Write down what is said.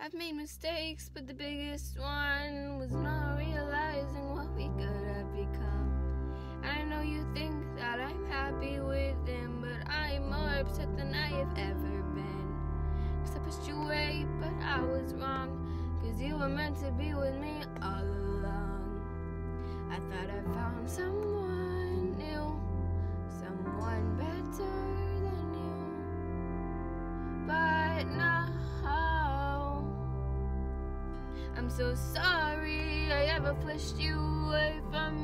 I've made mistakes, but the biggest one was not realizing what we could have become. I know you think that I'm happy with him, but I'm more upset than I have ever been. Cause I pushed you away, but I was wrong. Cause you were meant to be with me all along. I thought I found someone I'm so sorry I ever pushed you away from